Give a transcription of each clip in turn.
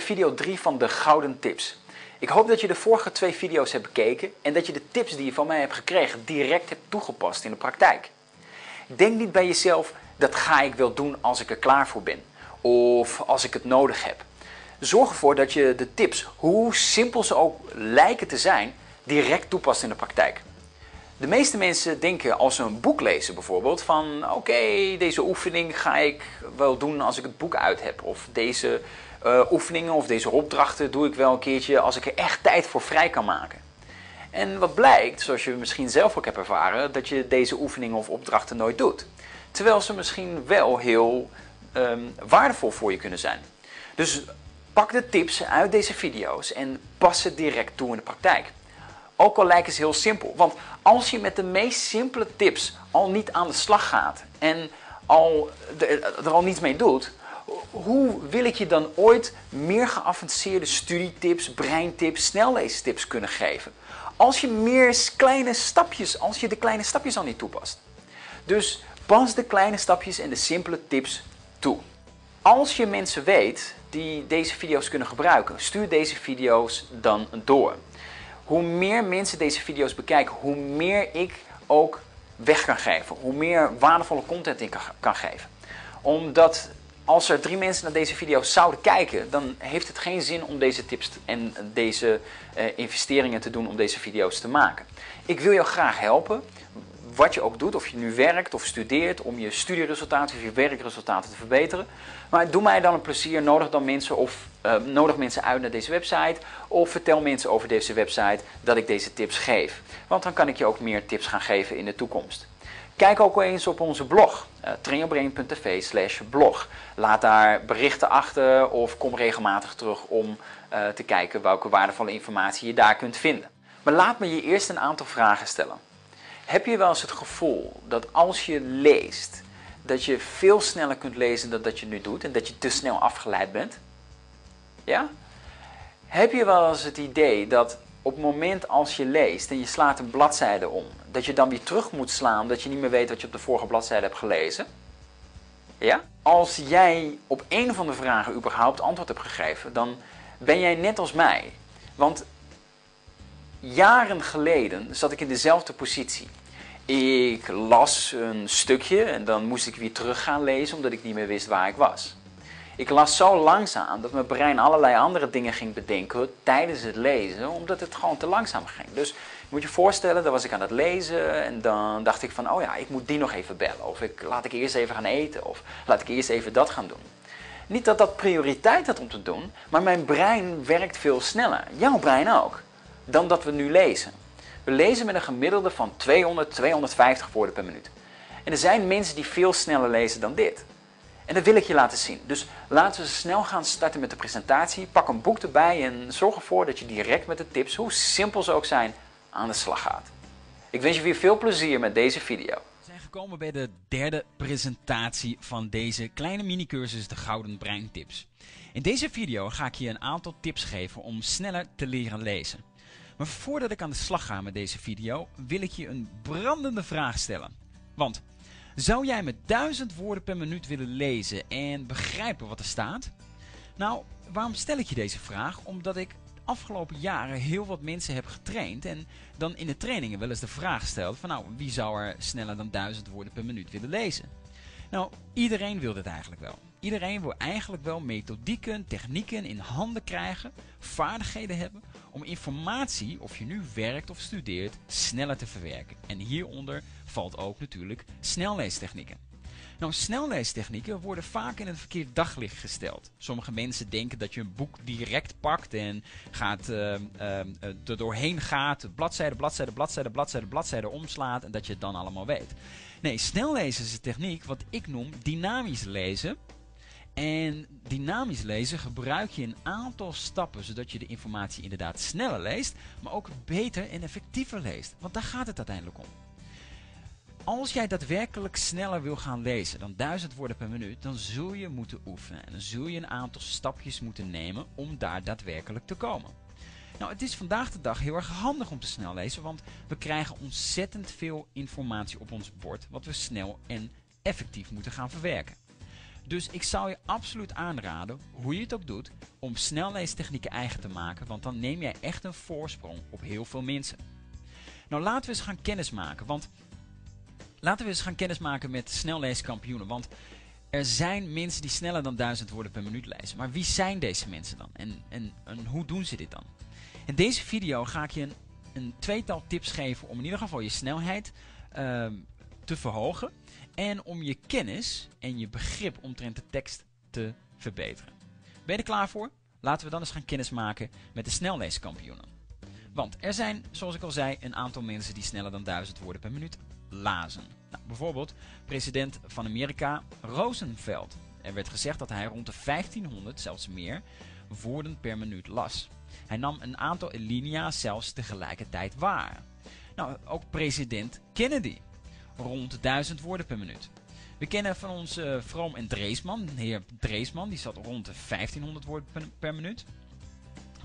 Video 3 van de Gouden Tips. Ik hoop dat je de vorige twee video's hebt bekeken en dat je de tips die je van mij hebt gekregen direct hebt toegepast in de praktijk. Denk niet bij jezelf, dat ga ik wel doen als ik er klaar voor ben of als ik het nodig heb. Zorg ervoor dat je de tips, hoe simpel ze ook lijken te zijn, direct toepast in de praktijk. De meeste mensen denken als ze een boek lezen bijvoorbeeld van oké, deze oefening ga ik wel doen als ik het boek uit heb. Of deze uh, oefeningen of deze opdrachten doe ik wel een keertje als ik er echt tijd voor vrij kan maken. En wat blijkt, zoals je misschien zelf ook hebt ervaren, dat je deze oefeningen of opdrachten nooit doet. Terwijl ze misschien wel heel um, waardevol voor je kunnen zijn. Dus pak de tips uit deze video's en pas ze direct toe in de praktijk. Ook al lijken ze heel simpel. Want als je met de meest simpele tips al niet aan de slag gaat en al, er al niets mee doet, hoe wil ik je dan ooit meer geavanceerde studietips, breintips, snelleestips kunnen geven? Als je meer kleine stapjes, als je de kleine stapjes al niet toepast. Dus pas de kleine stapjes en de simpele tips toe. Als je mensen weet die deze video's kunnen gebruiken, stuur deze video's dan door. Hoe meer mensen deze video's bekijken, hoe meer ik ook weg kan geven. Hoe meer waardevolle content ik kan geven. Omdat als er drie mensen naar deze video zouden kijken, dan heeft het geen zin om deze tips en deze uh, investeringen te doen om deze video's te maken. Ik wil jou graag helpen, wat je ook doet, of je nu werkt of studeert, om je studieresultaten of je werkresultaten te verbeteren. Maar doe mij dan een plezier, nodig dan mensen of uh, nodig mensen uit naar deze website of vertel mensen over deze website dat ik deze tips geef. Want dan kan ik je ook meer tips gaan geven in de toekomst. Kijk ook eens op onze blog, uh, slash blog. Laat daar berichten achter of kom regelmatig terug om uh, te kijken welke waardevolle informatie je daar kunt vinden. Maar laat me je eerst een aantal vragen stellen. Heb je wel eens het gevoel dat als je leest, dat je veel sneller kunt lezen dan dat je nu doet en dat je te snel afgeleid bent? Ja? Heb je wel eens het idee dat op het moment als je leest en je slaat een bladzijde om, dat je dan weer terug moet slaan omdat je niet meer weet wat je op de vorige bladzijde hebt gelezen? Ja? Als jij op een van de vragen überhaupt antwoord hebt gegeven, dan ben jij net als mij. Want jaren geleden zat ik in dezelfde positie. Ik las een stukje en dan moest ik weer terug gaan lezen omdat ik niet meer wist waar ik was. Ik las zo langzaam dat mijn brein allerlei andere dingen ging bedenken tijdens het lezen, omdat het gewoon te langzaam ging. Dus moet je voorstellen, dan was ik aan het lezen en dan dacht ik van, oh ja, ik moet die nog even bellen. Of ik, laat ik eerst even gaan eten, of laat ik eerst even dat gaan doen. Niet dat dat prioriteit had om te doen, maar mijn brein werkt veel sneller. Jouw brein ook, dan dat we nu lezen. We lezen met een gemiddelde van 200, 250 woorden per minuut. En er zijn mensen die veel sneller lezen dan dit. En dat wil ik je laten zien. Dus laten we snel gaan starten met de presentatie. Pak een boek erbij en zorg ervoor dat je direct met de tips, hoe simpel ze ook zijn, aan de slag gaat. Ik wens je weer veel plezier met deze video. We zijn gekomen bij de derde presentatie van deze kleine mini-cursus De Gouden Brein Tips. In deze video ga ik je een aantal tips geven om sneller te leren lezen. Maar voordat ik aan de slag ga met deze video, wil ik je een brandende vraag stellen. Want zou jij met duizend woorden per minuut willen lezen en begrijpen wat er staat? Nou, waarom stel ik je deze vraag? Omdat ik afgelopen jaren heel wat mensen heb getraind en dan in de trainingen wel eens de vraag stel van nou, wie zou er sneller dan duizend woorden per minuut willen lezen? Nou, iedereen wil dit eigenlijk wel. Iedereen wil eigenlijk wel methodieken, technieken in handen krijgen, vaardigheden hebben om informatie, of je nu werkt of studeert, sneller te verwerken. En hieronder valt ook natuurlijk snelleestechnieken. Nou, snelleestechnieken worden vaak in het verkeerd daglicht gesteld. Sommige mensen denken dat je een boek direct pakt en gaat, uh, uh, er doorheen gaat, bladzijde, bladzijde, bladzijde, bladzijde, bladzijde omslaat en dat je het dan allemaal weet. Nee, snellezen is een techniek wat ik noem dynamisch lezen. En dynamisch lezen gebruik je een aantal stappen zodat je de informatie inderdaad sneller leest, maar ook beter en effectiever leest. Want daar gaat het uiteindelijk om. Als jij daadwerkelijk sneller wil gaan lezen dan 1000 woorden per minuut, dan zul je moeten oefenen. En dan zul je een aantal stapjes moeten nemen om daar daadwerkelijk te komen. Nou, het is vandaag de dag heel erg handig om te snel lezen, want we krijgen ontzettend veel informatie op ons bord wat we snel en effectief moeten gaan verwerken. Dus ik zou je absoluut aanraden, hoe je het ook doet, om snelleestechnieken eigen te maken, want dan neem jij echt een voorsprong op heel veel mensen. Nou, laten we eens gaan kennismaken, want laten we eens gaan kennismaken met snelleeskampioenen, want er zijn mensen die sneller dan 1000 woorden per minuut lezen. Maar wie zijn deze mensen dan? En, en, en hoe doen ze dit dan? In deze video ga ik je een, een tweetal tips geven om in ieder geval je snelheid uh, te verhogen. En om je kennis en je begrip omtrent de tekst te verbeteren. Ben je er klaar voor? Laten we dan eens gaan kennismaken met de snelleeskampioenen. Want er zijn, zoals ik al zei, een aantal mensen die sneller dan 1000 woorden per minuut Nou, bijvoorbeeld president van Amerika Roosevelt. Er werd gezegd dat hij rond de 1500, zelfs meer, woorden per minuut las. Hij nam een aantal linia's zelfs tegelijkertijd waar. Nou, ook president Kennedy rond 1000 woorden per minuut. We kennen van ons uh, Vroom en Dreesman, de heer Dreesman, die zat rond de 1500 woorden per minuut.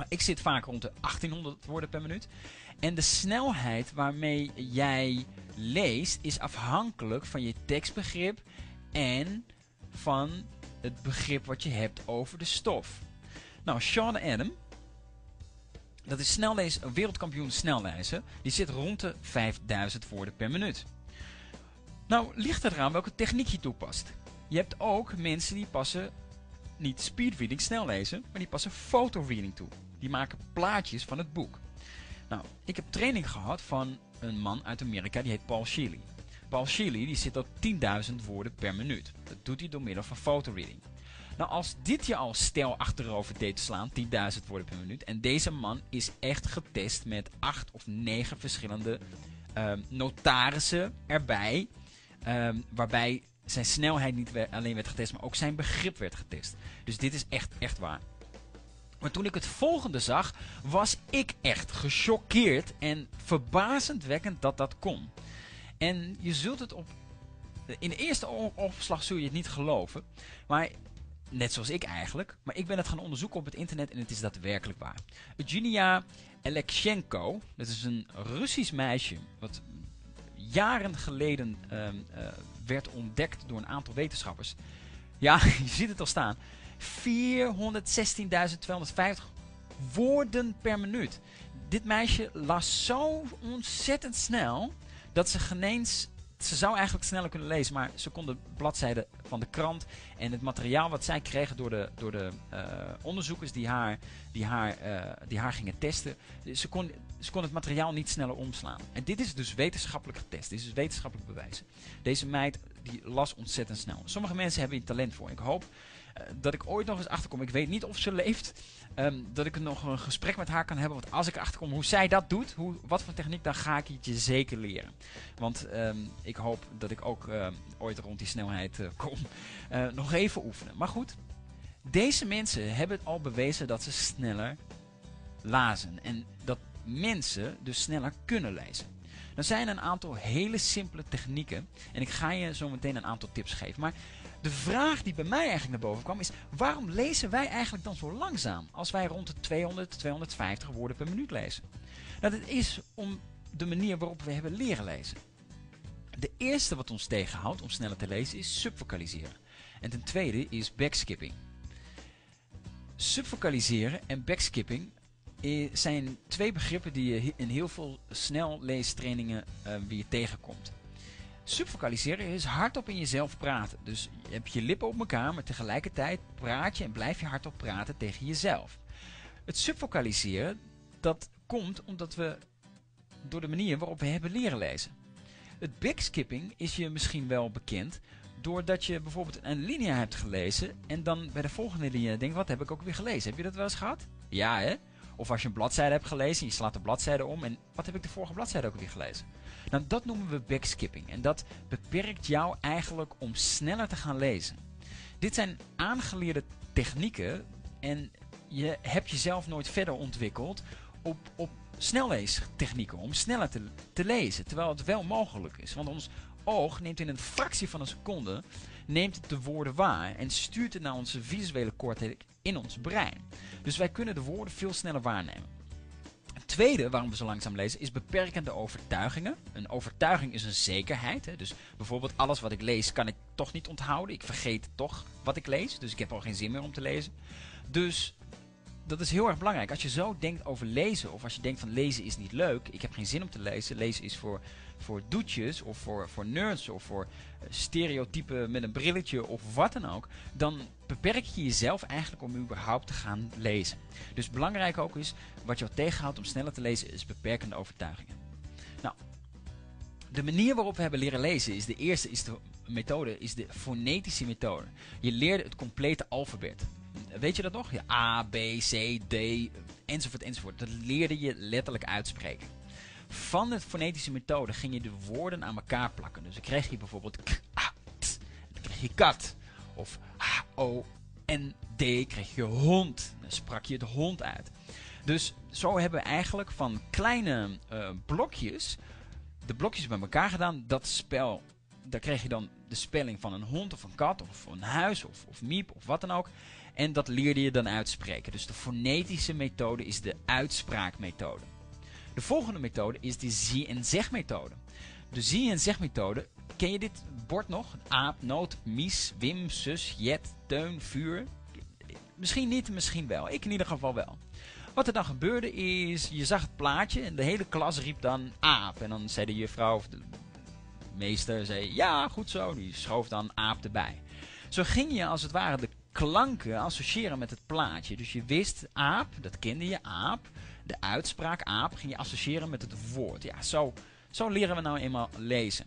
Ik zit vaak rond de 1800 woorden per minuut. En de snelheid waarmee jij leest is afhankelijk van je tekstbegrip en van het begrip wat je hebt over de stof. Nou, Sean Adam, dat is snellezen, wereldkampioen snellezen, die zit rond de 5000 woorden per minuut. Nou, ligt eraan welke techniek je toepast. Je hebt ook mensen die passen niet speedreading snel lezen, maar die passen fotoreading toe. Die maken plaatjes van het boek. Nou, ik heb training gehad van een man uit Amerika, die heet Paul Shealy. Paul Shealy die zit op 10.000 woorden per minuut. Dat doet hij door middel van fotoreading. Nou, als dit je al stel achterover deed slaan, 10.000 woorden per minuut, en deze man is echt getest met 8 of 9 verschillende uh, notarissen erbij, uh, waarbij zijn snelheid niet alleen werd getest, maar ook zijn begrip werd getest. Dus dit is echt, echt waar. Maar toen ik het volgende zag, was ik echt gechoqueerd en verbazendwekkend dat dat kon. En je zult het op. In de eerste opslag zul je het niet geloven. Maar net zoals ik eigenlijk. Maar ik ben het gaan onderzoeken op het internet en het is daadwerkelijk waar. Eugenia Alekshenko, dat is een Russisch meisje. wat jaren geleden uh, uh, werd ontdekt door een aantal wetenschappers. Ja, je ziet het al staan. 416.250 woorden per minuut. Dit meisje las zo ontzettend snel dat ze geen eens ze zou eigenlijk sneller kunnen lezen, maar ze kon de bladzijden van de krant en het materiaal wat zij kregen door de, door de uh, onderzoekers die haar, die, haar, uh, die haar gingen testen, ze kon, ze kon het materiaal niet sneller omslaan. En dit is dus wetenschappelijk getest, dit is dus wetenschappelijk bewijs. Deze meid die las ontzettend snel. Sommige mensen hebben hier talent voor. Ik hoop uh, dat ik ooit nog eens achterkom. Ik weet niet of ze leeft. Um, dat ik nog een gesprek met haar kan hebben. Want als ik achterkom hoe zij dat doet, hoe, wat voor techniek, dan ga ik het je zeker leren. Want um, ik hoop dat ik ook uh, ooit rond die snelheid uh, kom. Nog even oefenen. Maar goed, deze mensen hebben al bewezen dat ze sneller lazen. En dat mensen dus sneller kunnen lezen. Er zijn een aantal hele simpele technieken. En ik ga je zo meteen een aantal tips geven. Maar de vraag die bij mij eigenlijk naar boven kwam is: waarom lezen wij eigenlijk dan zo langzaam als wij rond de 200, 250 woorden per minuut lezen? Nou, dat is om de manier waarop we hebben leren lezen. De eerste wat ons tegenhoudt om sneller te lezen is subvocaliseren. En ten tweede is backskipping. Subvocaliseren en backskipping zijn twee begrippen die je in heel veel snelleestrainingen uh, weer tegenkomt. Subvocaliseren is hardop in jezelf praten. Dus je hebt je lippen op elkaar, maar tegelijkertijd praat je en blijf je hardop praten tegen jezelf. Het subvocaliseren, dat komt omdat we door de manier waarop we hebben leren lezen. Het backskipping is je misschien wel bekend doordat je bijvoorbeeld een linia hebt gelezen en dan bij de volgende linia denkt, wat heb ik ook weer gelezen? Heb je dat wel eens gehad? Ja hè? Of als je een bladzijde hebt gelezen en je slaat de bladzijde om en wat heb ik de vorige bladzijde ook weer gelezen? Nou, dat noemen we backskipping en dat beperkt jou eigenlijk om sneller te gaan lezen. Dit zijn aangeleerde technieken en je hebt jezelf nooit verder ontwikkeld op, op snelleestechnieken om sneller te, te lezen, terwijl het wel mogelijk is. Want ons oog neemt in een fractie van een seconde neemt de woorden waar en stuurt het naar onze visuele cortex in ons brein. Dus wij kunnen de woorden veel sneller waarnemen. tweede waarom we zo langzaam lezen is beperkende overtuigingen. Een overtuiging is een zekerheid. Hè? Dus bijvoorbeeld alles wat ik lees kan ik toch niet onthouden. Ik vergeet toch wat ik lees. Dus ik heb al geen zin meer om te lezen. Dus dat is heel erg belangrijk. Als je zo denkt over lezen, of als je denkt van lezen is niet leuk, ik heb geen zin om te lezen, lezen is voor, voor doetjes, of voor, voor nerds, of voor eh, stereotypen met een brilletje, of wat dan ook, dan beperk je jezelf eigenlijk om überhaupt te gaan lezen. Dus belangrijk ook is, wat jou tegenhoudt om sneller te lezen, is beperkende overtuigingen. Nou, de manier waarop we hebben leren lezen is de eerste is de methode, is de fonetische methode. Je leerde het complete alfabet. Weet je dat nog? Ja, A, B, C, D, enzovoort, enzovoort. Dat leerde je letterlijk uitspreken. Van de fonetische methode ging je de woorden aan elkaar plakken. Dus dan kreeg je bijvoorbeeld k, a, t. Dan kreeg je kat. Of h, o, n, d kreeg je hond. Dan sprak je het hond uit. Dus zo hebben we eigenlijk van kleine uh, blokjes de blokjes bij elkaar gedaan. Dat spel, daar kreeg je dan de spelling van een hond of een kat of een huis of, of miep of wat dan ook. En dat leerde je dan uitspreken. Dus de fonetische methode is de uitspraakmethode. De volgende methode is de zie- en zeg-methode. De zie- en zeg-methode, ken je dit bord nog? Aap, noot, mies, wim, zus, jet, teun, vuur. Misschien niet, misschien wel. Ik in ieder geval wel. Wat er dan gebeurde is, je zag het plaatje en de hele klas riep dan aap. En dan zei de juffrouw of de meester, zei, ja goed zo, die schoof dan aap erbij. Zo ging je als het ware de klanken associëren met het plaatje. Dus je wist aap, dat kende je, aap. De uitspraak aap ging je associëren met het woord. Ja, zo, zo leren we nou eenmaal lezen.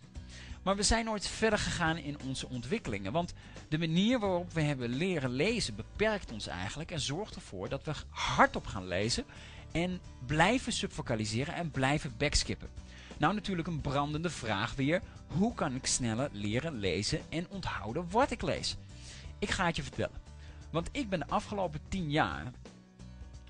Maar we zijn nooit verder gegaan in onze ontwikkelingen. Want de manier waarop we hebben leren lezen beperkt ons eigenlijk en zorgt ervoor dat we hardop gaan lezen en blijven subvocaliseren en blijven backskippen. Nou natuurlijk een brandende vraag weer. Hoe kan ik sneller leren lezen en onthouden wat ik lees? Ik ga het je vertellen. Want ik ben de afgelopen 10 jaar,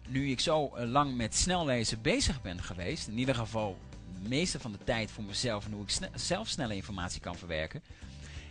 nu ik zo eh, lang met snellezen bezig ben geweest, in ieder geval de meeste van de tijd voor mezelf en hoe ik zelf snelle informatie kan verwerken,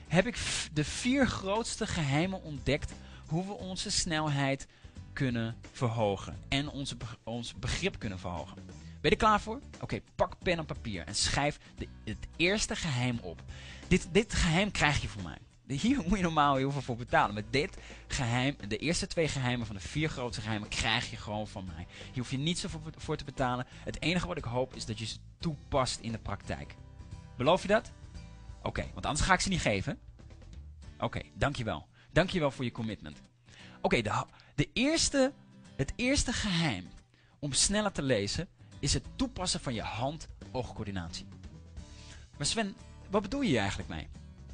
heb ik de vier grootste geheimen ontdekt hoe we onze snelheid kunnen verhogen en onze ons begrip kunnen verhogen. Ben je er klaar voor? Oké, pak pen en papier en schrijf de, het eerste geheim op. Dit, dit geheim krijg je van mij. Hier moet je normaal heel veel voor betalen. Met dit geheim, de eerste twee geheimen van de vier grootste geheimen, krijg je gewoon van mij. Hier hoef je niets voor, voor te betalen. Het enige wat ik hoop is dat je ze toepast in de praktijk. Beloof je dat? Oké, want anders ga ik ze niet geven. Oké, dankjewel. Dankjewel voor je commitment. Oké, de, de eerste, het eerste geheim om sneller te lezen is het toepassen van je hand-oogcoördinatie. Maar Sven, wat bedoel je eigenlijk mee?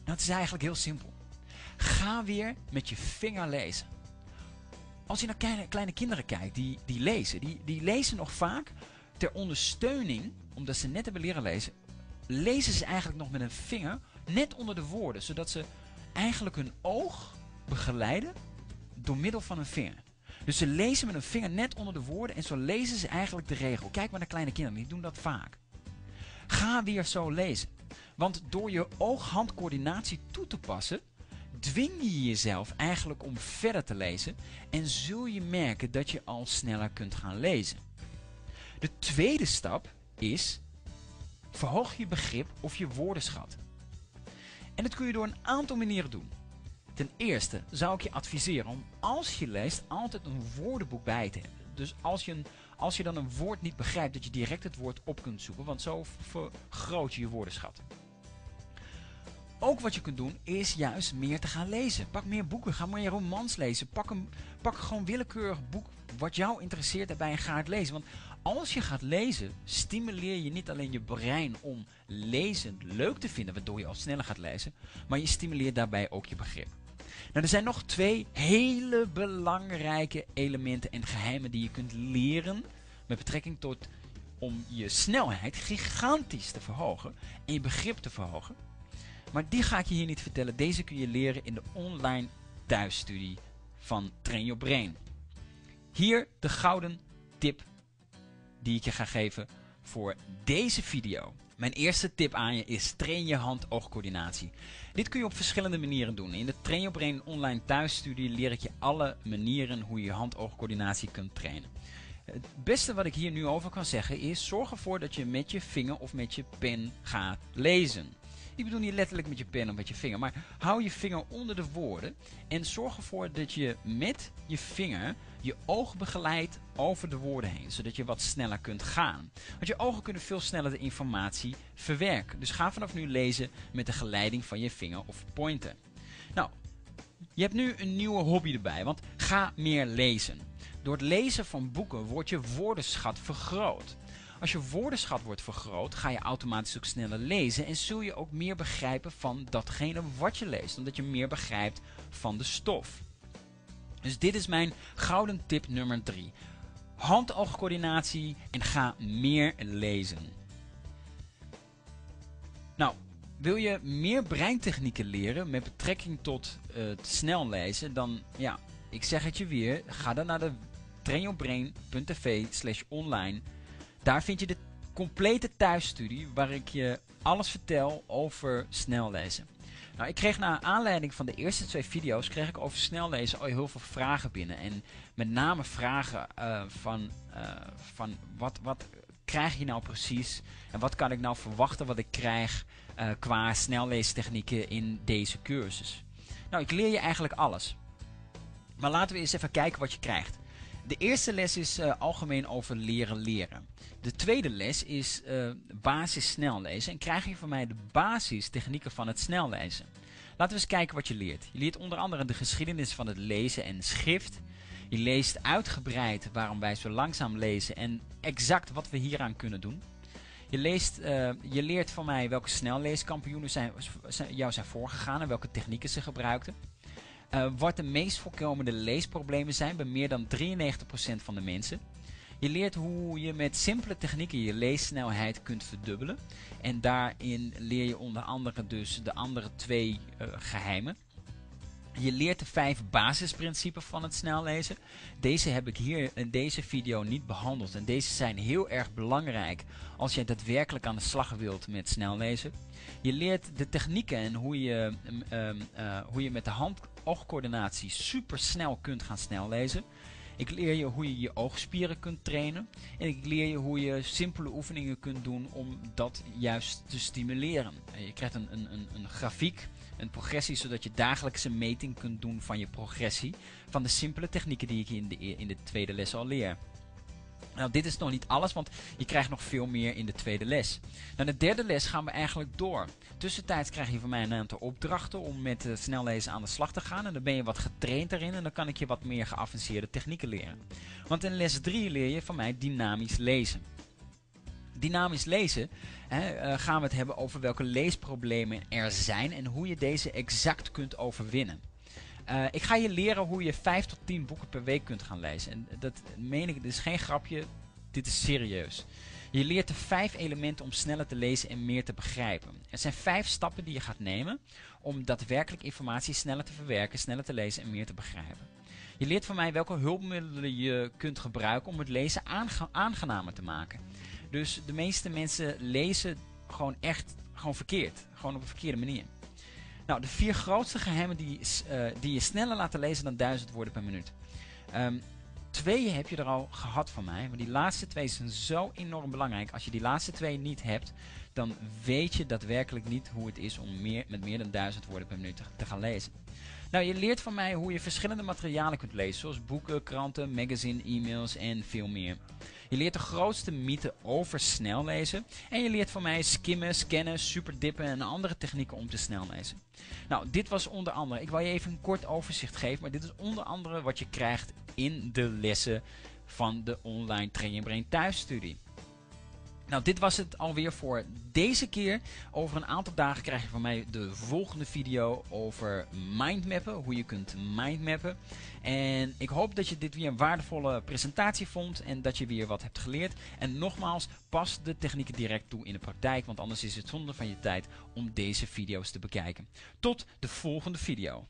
Het is eigenlijk heel simpel. Ga weer met je vinger lezen. Als je naar kleine, kleine kinderen kijkt die, die lezen, die, die lezen nog vaak ter ondersteuning, omdat ze net hebben leren lezen, lezen ze eigenlijk nog met een vinger net onder de woorden, zodat ze eigenlijk hun oog begeleiden door middel van een vinger. Dus ze lezen met een vinger net onder de woorden en zo lezen ze eigenlijk de regel. Kijk maar naar kleine kinderen, die doen dat vaak. Ga weer zo lezen. Want door je oog-handcoördinatie toe te passen, dwing je jezelf eigenlijk om verder te lezen en zul je merken dat je al sneller kunt gaan lezen. De tweede stap is verhoog je begrip of je woordenschat. En dat kun je door een aantal manieren doen. Ten eerste zou ik je adviseren om als je leest altijd een woordenboek bij te hebben. Dus als je, een, als je dan een woord niet begrijpt, dat je direct het woord op kunt zoeken, want zo vergroot je je woordenschat. Ook wat je kunt doen is juist meer te gaan lezen. Pak meer boeken, ga meer romans lezen. Pak, een, pak gewoon willekeurig boek wat jou interesseert en en ga het lezen. Want als je gaat lezen, stimuleer je niet alleen je brein om lezen leuk te vinden, waardoor je al sneller gaat lezen, maar je stimuleert daarbij ook je begrip. Nou, er zijn nog twee hele belangrijke elementen en geheimen die je kunt leren met betrekking tot om je snelheid gigantisch te verhogen en je begrip te verhogen. Maar die ga ik je hier niet vertellen. Deze kun je leren in de online thuisstudie van Train Your Brain. Hier de gouden tip die ik je ga geven voor deze video. Mijn eerste tip aan je is train je hand-oogcoördinatie. Dit kun je op verschillende manieren doen. In de Train Your Brain online thuisstudie leer ik je alle manieren hoe je hand-oogcoördinatie kunt trainen. Het beste wat ik hier nu over kan zeggen is: zorg ervoor dat je met je vinger of met je pen gaat lezen. Ik bedoel niet letterlijk met je pen of met je vinger, maar hou je vinger onder de woorden en zorg ervoor dat je met je vinger je oog begeleidt over de woorden heen, zodat je wat sneller kunt gaan. Want je ogen kunnen veel sneller de informatie verwerken. Dus ga vanaf nu lezen met de geleiding van je vinger of pointer. Nou, je hebt nu een nieuwe hobby erbij, want ga meer lezen. Door het lezen van boeken wordt je woordenschat vergroot. Als je woordenschat wordt vergroot, ga je automatisch ook sneller lezen en zul je ook meer begrijpen van datgene wat je leest, omdat je meer begrijpt van de stof. Dus dit is mijn gouden tip nummer 3. Hand-oogcoördinatie en ga meer lezen. Nou, wil je meer breintechnieken leren met betrekking tot uh, het snel lezen, dan ja, ik zeg het je weer, ga dan naar de trainyourbrain.tv slash online. Daar vind je de complete thuisstudie waar ik je alles vertel over snel lezen. Nou, ik kreeg na aanleiding van de eerste twee video's kreeg ik over snel lezen al heel veel vragen binnen. En met name vragen uh, van, uh, van wat, wat krijg je nou precies? En wat kan ik nou verwachten wat ik krijg uh, qua snelleestechnieken in deze cursus? Nou, ik leer je eigenlijk alles. Maar laten we eens even kijken wat je krijgt. De eerste les is uh, algemeen over leren leren. De tweede les is uh, basis snellezen. En krijg je van mij de basistechnieken van het snellezen. Laten we eens kijken wat je leert. Je leert onder andere de geschiedenis van het lezen en schrift. Je leest uitgebreid waarom wij zo langzaam lezen en exact wat we hieraan kunnen doen. Je, leest, uh, je leert van mij welke snelleeskampioenen zijn, zijn, jou zijn voorgegaan en welke technieken ze gebruikten. Uh, wat de meest voorkomende leesproblemen zijn bij meer dan 93% van de mensen. Je leert hoe je met simpele technieken je leessnelheid kunt verdubbelen. En daarin leer je onder andere dus de andere twee uh, geheimen. Je leert de vijf basisprincipes van het snellezen. Deze heb ik hier in deze video niet behandeld. En deze zijn heel erg belangrijk als je daadwerkelijk aan de slag wilt met snellezen. Je leert de technieken en hoe je, um, uh, hoe je met de hand-oogcoördinatie super snel kunt gaan snellezen. Ik leer je hoe je je oogspieren kunt trainen. En ik leer je hoe je simpele oefeningen kunt doen om dat juist te stimuleren. Je krijgt een, een, een, een grafiek, een progressie, zodat je dagelijkse meting kunt doen van je progressie. Van de simpele technieken die ik in de, in de tweede les al leer. Nou, dit is nog niet alles, want je krijgt nog veel meer in de tweede les. Nou, de derde les gaan we eigenlijk door. Tussentijds krijg je van mij een aantal opdrachten om met uh, snellezen aan de slag te gaan. En dan ben je wat getraind erin en dan kan ik je wat meer geavanceerde technieken leren. Want in les 3 leer je van mij dynamisch lezen. Dynamisch lezen hè, uh, gaan we het hebben over welke leesproblemen er zijn en hoe je deze exact kunt overwinnen. Uh, ik ga je leren hoe je 5 tot 10 boeken per week kunt gaan lezen. En dat meen ik, dit is geen grapje, dit is serieus. Je leert de vijf elementen om sneller te lezen en meer te begrijpen. Er zijn vijf stappen die je gaat nemen om daadwerkelijk informatie sneller te verwerken, sneller te lezen en meer te begrijpen. Je leert van mij welke hulpmiddelen je kunt gebruiken om het lezen aange aangenamer te maken. Dus de meeste mensen lezen gewoon echt gewoon verkeerd. Gewoon op een verkeerde manier. Nou, de vier grootste geheimen die, uh, die je sneller laten lezen dan duizend woorden per minuut. Um, twee heb je er al gehad van mij, maar die laatste twee zijn zo enorm belangrijk. Als je die laatste twee niet hebt, dan weet je daadwerkelijk niet hoe het is om meer, met meer dan duizend woorden per minuut te gaan lezen. Nou, je leert van mij hoe je verschillende materialen kunt lezen, zoals boeken, kranten, magazine, e-mails en veel meer. Je leert de grootste mythe over snel lezen. En je leert van mij skimmen, scannen, superdippen en andere technieken om te snel lezen. Nou, dit was onder andere, ik wil je even een kort overzicht geven, maar dit is onder andere wat je krijgt in de lessen van de online Train Brain thuisstudie. Nou, dit was het alweer voor deze keer. Over een aantal dagen krijg je van mij de volgende video over mindmappen. Hoe je kunt mindmappen. En ik hoop dat je dit weer een waardevolle presentatie vond. En dat je weer wat hebt geleerd. En nogmaals, pas de technieken direct toe in de praktijk. Want anders is het zonde van je tijd om deze video's te bekijken. Tot de volgende video.